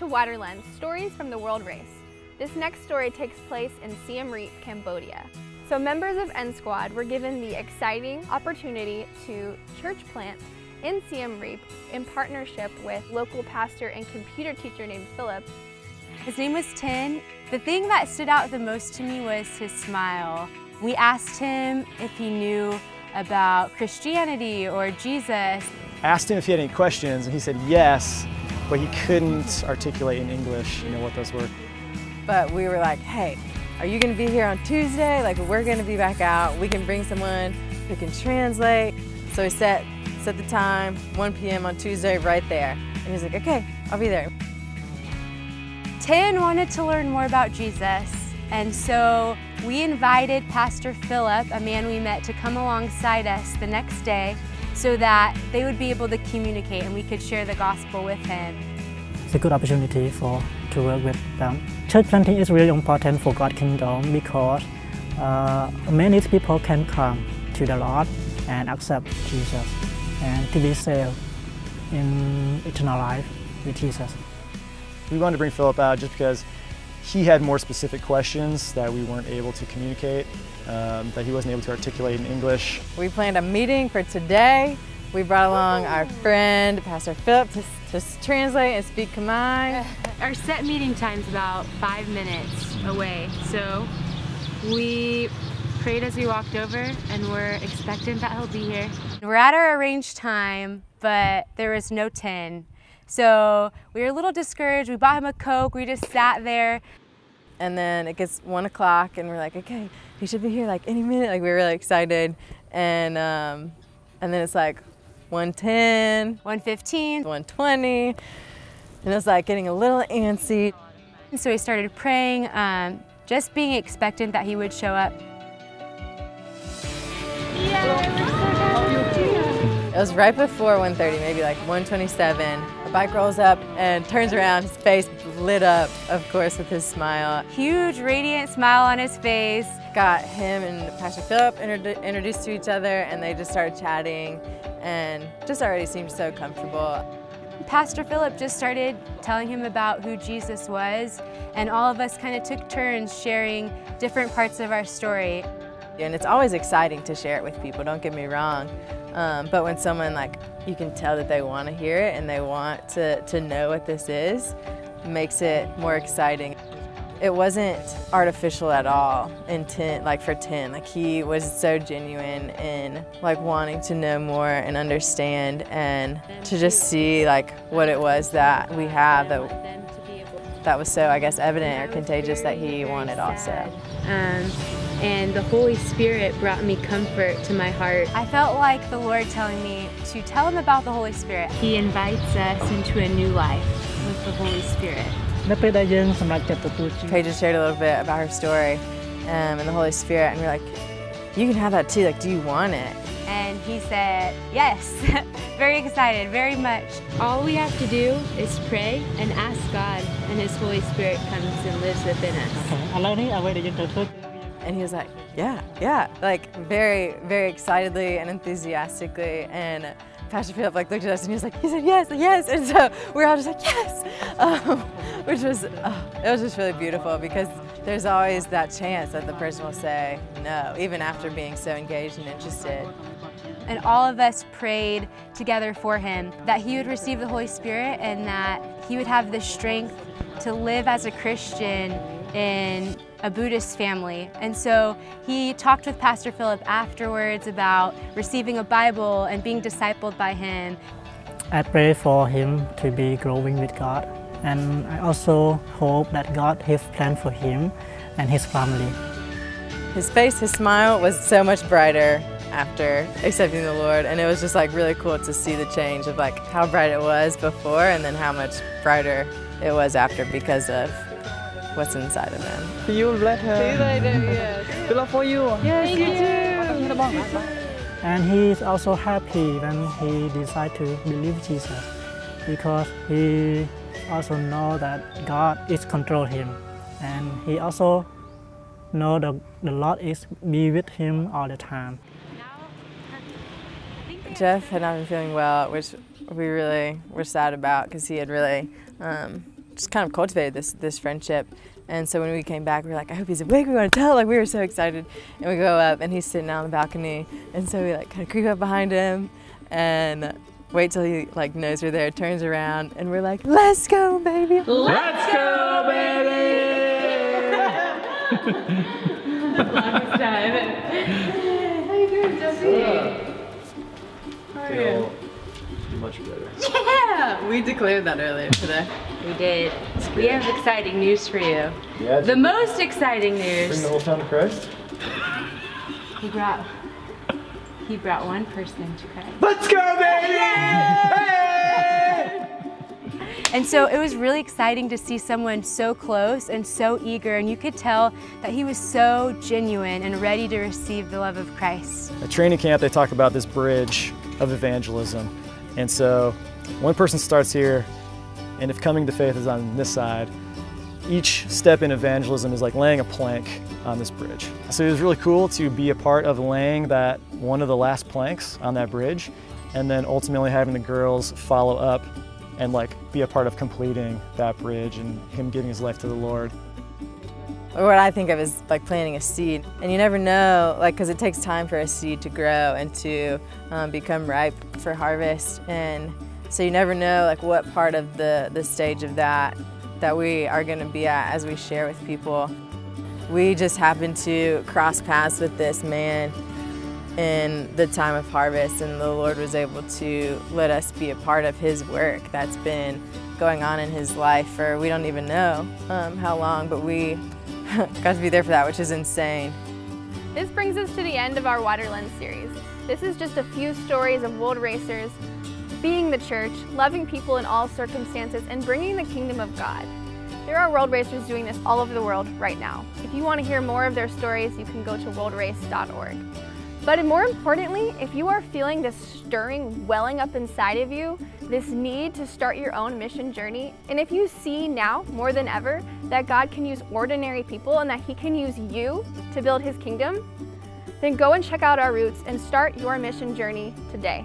to Wider Lens, Stories from the World Race. This next story takes place in Siem Reap, Cambodia. So members of N Squad were given the exciting opportunity to church plant in Siem Reap in partnership with local pastor and computer teacher named Philip. His name was Tin. The thing that stood out the most to me was his smile. We asked him if he knew about Christianity or Jesus. Asked him if he had any questions and he said yes, but he couldn't articulate in English, you know, what those were. But we were like, hey, are you gonna be here on Tuesday? Like we're gonna be back out. We can bring someone who can translate. So we set, set the time, 1 p.m. on Tuesday right there. And he's like, okay, I'll be there. Tin wanted to learn more about Jesus. And so we invited Pastor Philip, a man we met, to come alongside us the next day so that they would be able to communicate and we could share the gospel with him. It's a good opportunity for to work with them. Church planting is really important for God's kingdom because uh, many people can come to the Lord and accept Jesus and to be saved in eternal life with Jesus. We wanted to bring Philip out just because he had more specific questions that we weren't able to communicate, um, that he wasn't able to articulate in English. We planned a meeting for today. We brought along our friend, Pastor Philip, to, to translate and speak Khmer. Our set meeting time's about five minutes away, so we prayed as we walked over and we're expectant that he'll be here. We're at our arranged time, but there was no Tin. So we were a little discouraged. We bought him a Coke. We just sat there. And then it gets one o'clock and we're like, okay, he should be here like any minute. Like we were really excited. And, um, and then it's like 110, 115, 120. And it's like getting a little antsy. And so we started praying, um, just being expectant that he would show up. It was right before 1.30, maybe like 127. The bike rolls up and turns around, his face lit up, of course, with his smile. Huge radiant smile on his face. Got him and Pastor Philip introduced to each other and they just started chatting and just already seemed so comfortable. Pastor Philip just started telling him about who Jesus was and all of us kind of took turns sharing different parts of our story. And it's always exciting to share it with people, don't get me wrong. Um, but when someone like, you can tell that they want to hear it and they want to, to know what this is, makes it more exciting. It wasn't artificial at all intent like for Tin. Like he was so genuine in like wanting to know more and understand and to just see like what it was that we have that that was so I guess evident or contagious that he wanted also. Um, and the Holy Spirit brought me comfort to my heart. I felt like the Lord telling me to tell him about the Holy Spirit. He invites us into a new life with the Holy Spirit. Paige just shared a little bit about her story um, and the Holy Spirit, and we're like, you can have that too, like, do you want it? And he said, yes, very excited, very much. All we have to do is pray and ask God, and His Holy Spirit comes and lives within us. And he was like, yeah, yeah, like very, very excitedly and enthusiastically. And Pastor Philip like looked at us and he was like, he said yes, yes. And so we are all just like, yes, um, which was, uh, it was just really beautiful because there's always that chance that the person will say no, even after being so engaged and interested. And all of us prayed together for him that he would receive the Holy Spirit and that he would have the strength to live as a Christian in a Buddhist family. And so he talked with Pastor Philip afterwards about receiving a Bible and being discipled by him. I pray for him to be growing with God. And I also hope that God has planned for him and his family. His face, his smile was so much brighter after accepting the Lord and it was just like really cool to see the change of like how bright it was before and then how much brighter it was after because of what's inside of him. See you later. See you later, yes. Good luck for you. Yes, you too. And he is also happy when he decided to believe Jesus because he also know that God is control him and he also know that the Lord is be with him all the time. Jeff had not been feeling well, which we really were sad about because he had really um, just kind of cultivated this this friendship. And so when we came back, we were like, I hope he's awake. We want to tell. Like we were so excited. And we go up, and he's sitting out on the balcony. And so we like kind of creep up behind him, and wait till he like knows we're there, turns around, and we're like, Let's go, baby. Let's go, baby! Last time. How you doing, Jesse? How are you? Much better. Yeah, we declared that earlier today. We did. We have exciting news for you. Yeah. The most exciting bring news. the whole town to Christ. He brought. He brought one person to Christ. Let's go, baby! And so it was really exciting to see someone so close and so eager, and you could tell that he was so genuine and ready to receive the love of Christ. At training camp, they talk about this bridge of evangelism. And so one person starts here, and if coming to faith is on this side, each step in evangelism is like laying a plank on this bridge. So it was really cool to be a part of laying that one of the last planks on that bridge, and then ultimately having the girls follow up and like be a part of completing that bridge and him giving his life to the Lord. What I think of is like planting a seed. And you never know, like, because it takes time for a seed to grow and to um, become ripe for harvest. And so you never know, like, what part of the, the stage of that that we are going to be at as we share with people. We just happened to cross paths with this man in the time of harvest, and the Lord was able to let us be a part of His work that's been going on in His life for we don't even know um, how long, but we got to be there for that, which is insane. This brings us to the end of our Wider Lens series. This is just a few stories of world racers being the church, loving people in all circumstances, and bringing the kingdom of God. There are world racers doing this all over the world right now. If you want to hear more of their stories, you can go to worldrace.org. But more importantly, if you are feeling this stirring welling up inside of you, this need to start your own mission journey, and if you see now more than ever that God can use ordinary people and that He can use you to build His kingdom, then go and check out our routes and start your mission journey today.